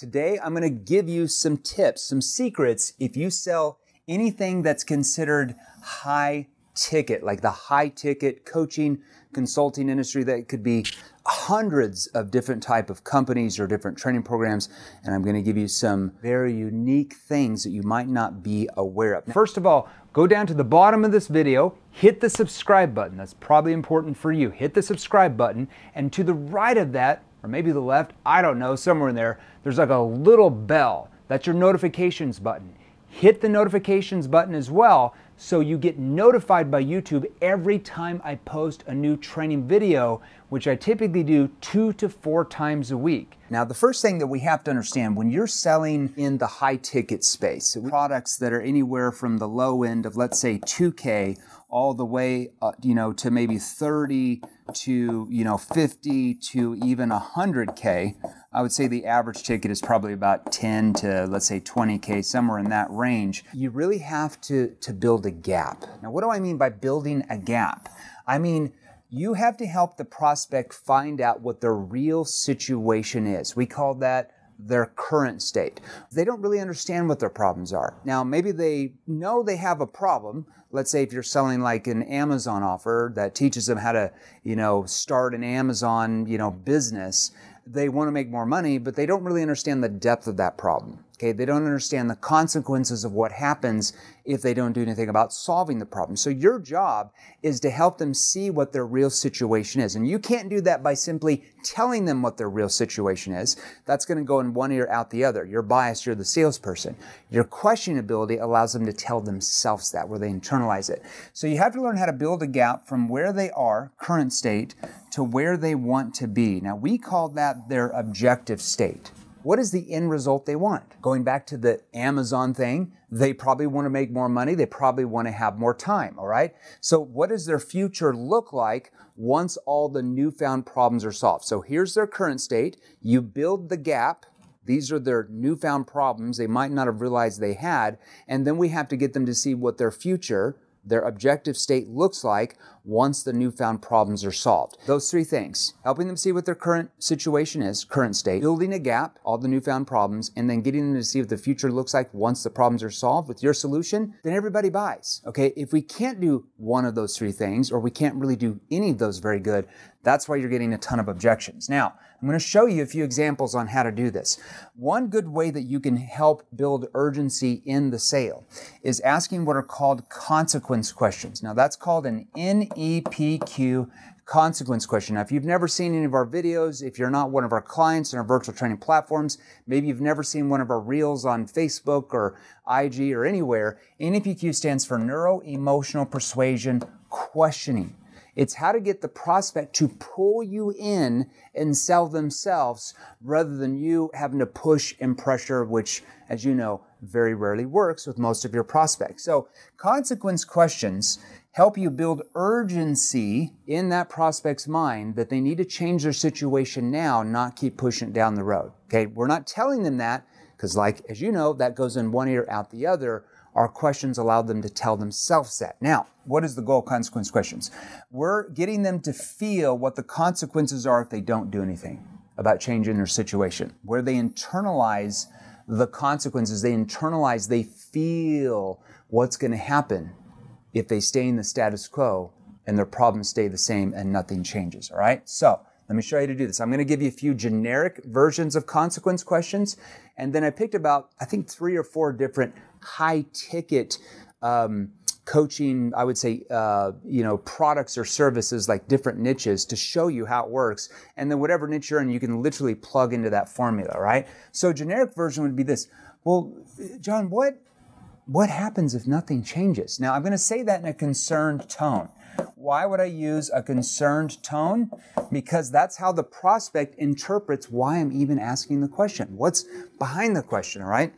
Today, I'm going to give you some tips, some secrets if you sell anything that's considered high ticket, like the high ticket coaching consulting industry that could be hundreds of different type of companies or different training programs and I'm going to give you some very unique things that you might not be aware of. First of all, go down to the bottom of this video, hit the subscribe button. That's probably important for you. Hit the subscribe button and to the right of that or maybe the left, I don't know, somewhere in there, there's like a little bell. That's your notifications button. Hit the notifications button as well so you get notified by YouTube every time I post a new training video, which I typically do two to four times a week. Now, the first thing that we have to understand when you're selling in the high ticket space, products that are anywhere from the low end of, let's say, 2K all the way, uh, you know, to maybe 30 to, you know, 50 to even 100K, I would say the average ticket is probably about 10 to, let's say, 20K, somewhere in that range. You really have to, to build a gap. Now, what do I mean by building a gap? I mean, you have to help the prospect find out what their real situation is. We call that their current state. They don't really understand what their problems are. Now, maybe they know they have a problem. Let's say if you're selling like an Amazon offer that teaches them how to, you know, start an Amazon, you know, business, they want to make more money, but they don't really understand the depth of that problem. Okay, they don't understand the consequences of what happens if they don't do anything about solving the problem. So your job is to help them see what their real situation is. And you can't do that by simply telling them what their real situation is. That's going to go in one ear out the other. You're biased, you're the salesperson. Your questioning ability allows them to tell themselves that, where they internalize it. So you have to learn how to build a gap from where they are, current state, to where they want to be. Now we call that their objective state. What is the end result they want? Going back to the Amazon thing, they probably want to make more money. They probably want to have more time, all right? So what does their future look like once all the newfound problems are solved? So here's their current state. You build the gap. These are their newfound problems they might not have realized they had. And then we have to get them to see what their future their objective state looks like once the newfound problems are solved. Those three things helping them see what their current situation is, current state, building a gap, all the newfound problems, and then getting them to see what the future looks like once the problems are solved with your solution, then everybody buys. Okay, if we can't do one of those three things, or we can't really do any of those very good, that's why you're getting a ton of objections. Now, I'm going to show you a few examples on how to do this. One good way that you can help build urgency in the sale is asking what are called consequence questions. Now, that's called an NEPQ consequence question. Now, if you've never seen any of our videos, if you're not one of our clients in our virtual training platforms, maybe you've never seen one of our reels on Facebook or IG or anywhere, NEPQ stands for Neuro Emotional Persuasion Questioning. It's how to get the prospect to pull you in and sell themselves rather than you having to push and pressure, which, as you know, very rarely works with most of your prospects. So, consequence questions help you build urgency in that prospect's mind that they need to change their situation now, not keep pushing it down the road. Okay, we're not telling them that because, like, as you know, that goes in one ear, out the other our questions allow them to tell themselves that. Now, what is the goal consequence questions? We're getting them to feel what the consequences are if they don't do anything about changing their situation, where they internalize the consequences, they internalize, they feel what's going to happen if they stay in the status quo and their problems stay the same and nothing changes. All right? So, let me show you how to do this. I'm going to give you a few generic versions of consequence questions, and then I picked about, I think, three or four different high ticket um, coaching, I would say, uh, you know, products or services like different niches to show you how it works. And then whatever niche you're in, you can literally plug into that formula, right? So generic version would be this. Well, John, what what happens if nothing changes? Now, I'm going to say that in a concerned tone. Why would I use a concerned tone? Because that's how the prospect interprets why I'm even asking the question. What's behind the question, right?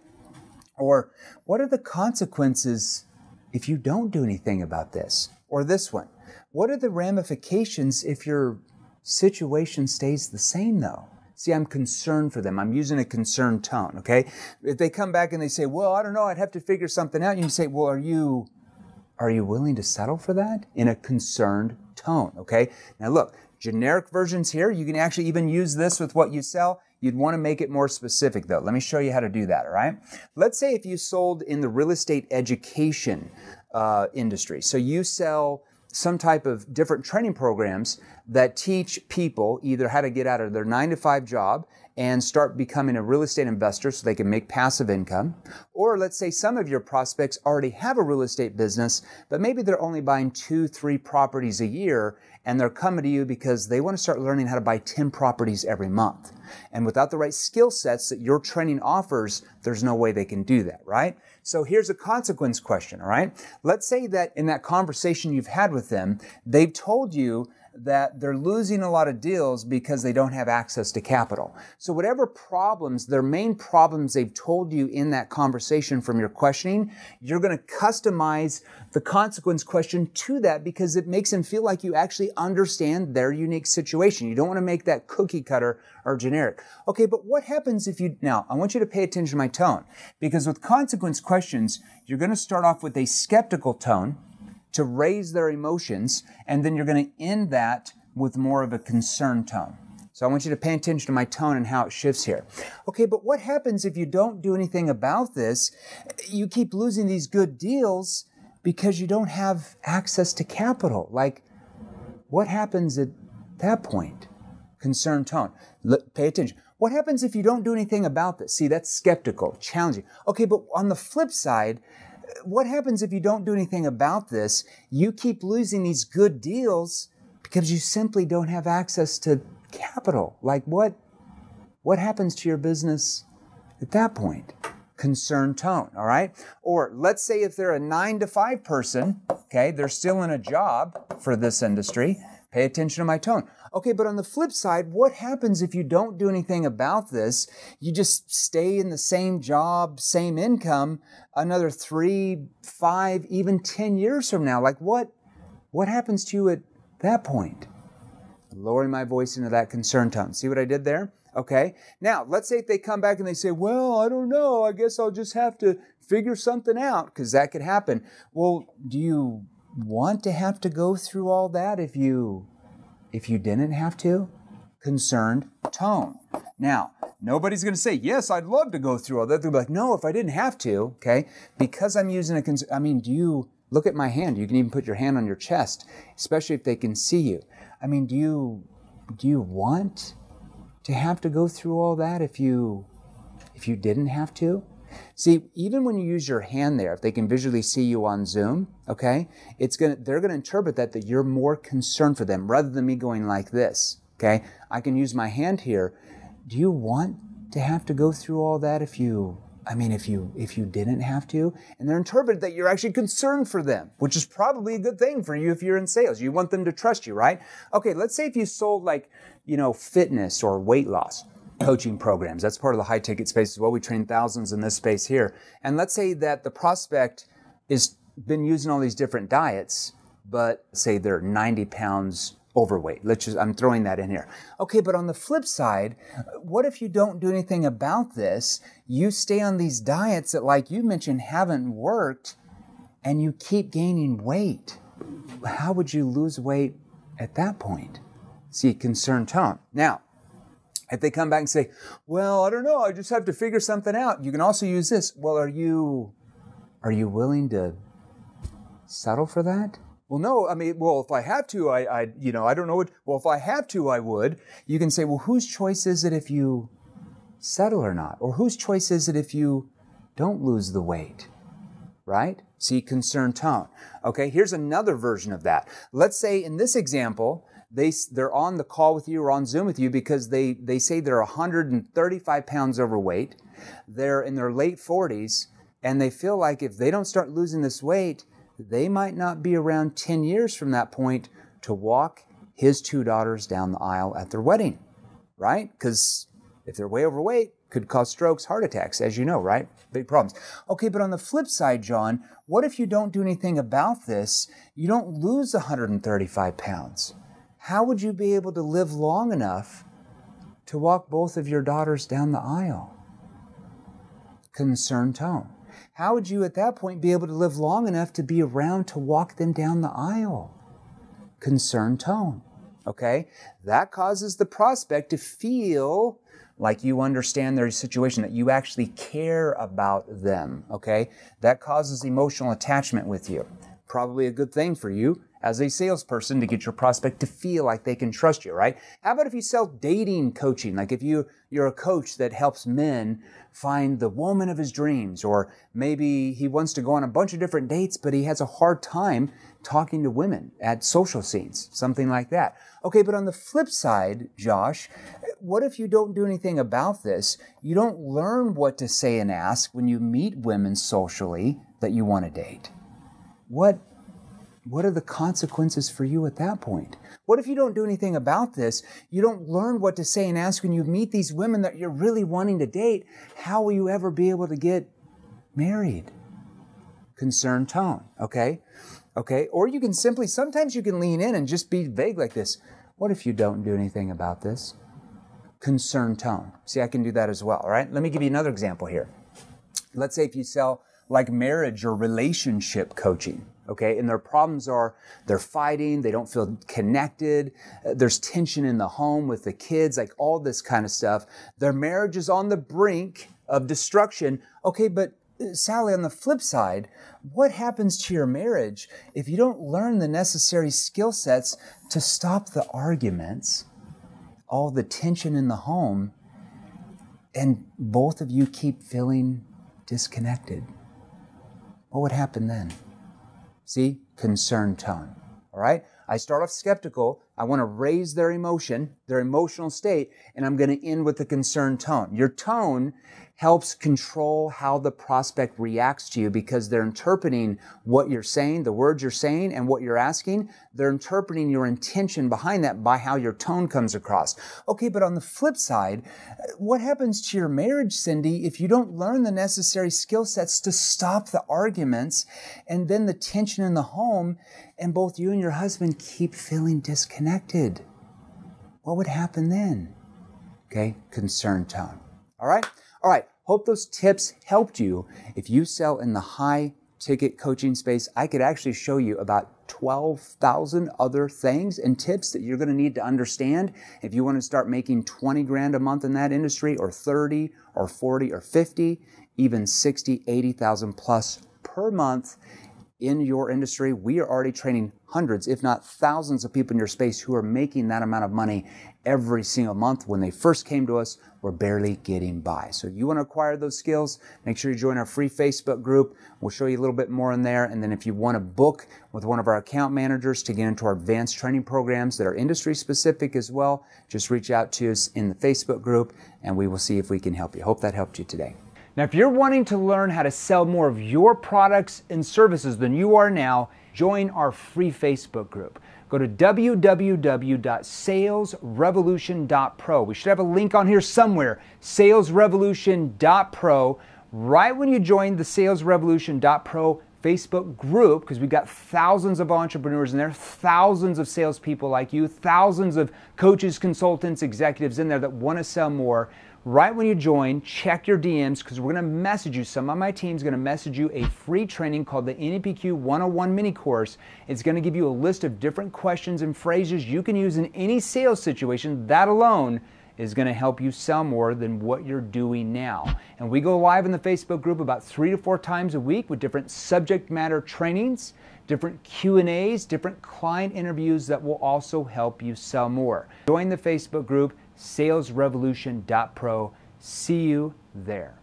Or what are the consequences if you don't do anything about this? Or this one. What are the ramifications if your situation stays the same though? See, I'm concerned for them. I'm using a concerned tone, okay? If they come back and they say, well, I don't know, I'd have to figure something out, you can say, well, are you are you willing to settle for that? In a concerned tone, okay? Now look, generic versions here, you can actually even use this with what you sell. You'd want to make it more specific though. Let me show you how to do that, all right? Let's say if you sold in the real estate education uh, industry. So you sell some type of different training programs that teach people either how to get out of their nine to five job and start becoming a real estate investor so they can make passive income. Or let's say some of your prospects already have a real estate business, but maybe they're only buying two, three properties a year and they're coming to you because they want to start learning how to buy 10 properties every month. And without the right skill sets that your training offers, there's no way they can do that, right? So here's a consequence question, all right? Let's say that in that conversation you've had with them, they've told you that they're losing a lot of deals because they don't have access to capital. So whatever problems, their main problems they've told you in that conversation from your questioning, you're going to customize the consequence question to that because it makes them feel like you actually understand their unique situation. You don't want to make that cookie cutter or generic. Okay, but what happens if you, now I want you to pay attention to my tone because with consequence questions, you're going to start off with a skeptical tone to raise their emotions, and then you're going to end that with more of a concern tone. So I want you to pay attention to my tone and how it shifts here. Okay, but what happens if you don't do anything about this? You keep losing these good deals because you don't have access to capital. Like, what happens at that point? Concern tone. Look, pay attention. What happens if you don't do anything about this? See, that's skeptical, challenging. Okay, but on the flip side, what happens if you don't do anything about this? You keep losing these good deals because you simply don't have access to capital. Like what what happens to your business at that point? Concern tone, all right? Or let's say if they're a 9 to 5 person, okay, they're still in a job for this industry. Pay attention to my tone. Okay, but on the flip side, what happens if you don't do anything about this? You just stay in the same job, same income, another three, five, even 10 years from now. Like what, what happens to you at that point? Lowering my voice into that concern tone. See what I did there? Okay. Now, let's say if they come back and they say, well, I don't know. I guess I'll just have to figure something out because that could happen. Well, do you want to have to go through all that if you if you didn't have to? Concerned tone. Now, nobody's going to say, yes, I'd love to go through all that. They'll be like, no, if I didn't have to, okay, because I'm using a, cons- I mean, do you, look at my hand. You can even put your hand on your chest, especially if they can see you. I mean, do you, do you want to have to go through all that if you, if you didn't have to? See, even when you use your hand there, if they can visually see you on Zoom, okay, it's gonna they're gonna interpret that that you're more concerned for them rather than me going like this. Okay? I can use my hand here. Do you want to have to go through all that if you I mean if you if you didn't have to? And they're interpreted that you're actually concerned for them, which is probably a good thing for you if you're in sales. You want them to trust you, right? Okay, let's say if you sold like, you know, fitness or weight loss coaching programs. That's part of the high ticket space as well. We train thousands in this space here. And let's say that the prospect is been using all these different diets, but say they're 90 pounds overweight. Let's just, I'm throwing that in here. Okay, but on the flip side, what if you don't do anything about this? You stay on these diets that, like you mentioned, haven't worked and you keep gaining weight. How would you lose weight at that point? See, concern tone. Now, if they come back and say, well, I don't know, I just have to figure something out, you can also use this. Well, are you, are you willing to settle for that? Well, no, I mean, well, if I have to, I, I, you know, I don't know what, well, if I have to, I would. You can say, well, whose choice is it if you settle or not? Or whose choice is it if you don't lose the weight? Right? See, concern tone. Okay, here's another version of that. Let's say in this example, they, they're on the call with you or on Zoom with you because they, they say they're 135 pounds overweight. They're in their late 40s and they feel like if they don't start losing this weight, they might not be around 10 years from that point to walk his two daughters down the aisle at their wedding, right? Because if they're way overweight, could cause strokes, heart attacks, as you know, right? Big problems. Okay, but on the flip side, John, what if you don't do anything about this? You don't lose 135 pounds how would you be able to live long enough to walk both of your daughters down the aisle? Concerned tone. How would you at that point be able to live long enough to be around to walk them down the aisle? Concerned tone. Okay? That causes the prospect to feel like you understand their situation, that you actually care about them, okay? That causes emotional attachment with you. Probably a good thing for you as a salesperson to get your prospect to feel like they can trust you, right? How about if you sell dating coaching? Like if you, you're a coach that helps men find the woman of his dreams, or maybe he wants to go on a bunch of different dates, but he has a hard time talking to women at social scenes, something like that. Okay, but on the flip side, Josh, what if you don't do anything about this? You don't learn what to say and ask when you meet women socially that you want to date. What what are the consequences for you at that point? What if you don't do anything about this? You don't learn what to say and ask when you meet these women that you're really wanting to date. How will you ever be able to get married? Concern tone, okay? Okay, or you can simply, sometimes you can lean in and just be vague like this. What if you don't do anything about this? Concern tone. See, I can do that as well, all right? Let me give you another example here. Let's say if you sell like marriage or relationship coaching, okay? And their problems are they're fighting, they don't feel connected, uh, there's tension in the home with the kids, like all this kind of stuff. Their marriage is on the brink of destruction. Okay, but Sally, on the flip side, what happens to your marriage if you don't learn the necessary skill sets to stop the arguments, all the tension in the home, and both of you keep feeling disconnected? What would happen then? See, concern tone. All right? I start off skeptical. I want to raise their emotion, their emotional state, and I'm going to end with a concerned tone. Your tone helps control how the prospect reacts to you because they're interpreting what you're saying, the words you're saying, and what you're asking. They're interpreting your intention behind that by how your tone comes across. Okay, but on the flip side, what happens to your marriage, Cindy, if you don't learn the necessary skill sets to stop the arguments and then the tension in the home, and both you and your husband keep feeling disconnected? What would happen then? Okay, concern tone. All right? All right, hope those tips helped you. If you sell in the high ticket coaching space, I could actually show you about 12,000 other things and tips that you're going to need to understand if you want to start making 20 grand a month in that industry or 30 or 40 or 50, even 60, 80,000 plus per month in your industry. We are already training hundreds, if not thousands of people in your space who are making that amount of money every single month. When they first came to us, we're barely getting by. So if you want to acquire those skills, make sure you join our free Facebook group. We'll show you a little bit more in there. And then if you want to book with one of our account managers to get into our advanced training programs that are industry specific as well, just reach out to us in the Facebook group and we will see if we can help you. Hope that helped you today. Now, if you're wanting to learn how to sell more of your products and services than you are now, join our free Facebook group. Go to www.salesrevolution.pro. We should have a link on here somewhere salesrevolution.pro. Right when you join the salesrevolution.pro Facebook group, because we've got thousands of entrepreneurs in there, thousands of salespeople like you, thousands of coaches, consultants, executives in there that want to sell more right when you join, check your DMs because we're going to message you. Some of my team is going to message you a free training called the NEPQ 101 mini course. It's going to give you a list of different questions and phrases you can use in any sales situation. That alone is going to help you sell more than what you're doing now. And we go live in the Facebook group about 3 to 4 times a week with different subject matter trainings, different Q&As, different client interviews that will also help you sell more. Join the Facebook group salesrevolution.pro. See you there.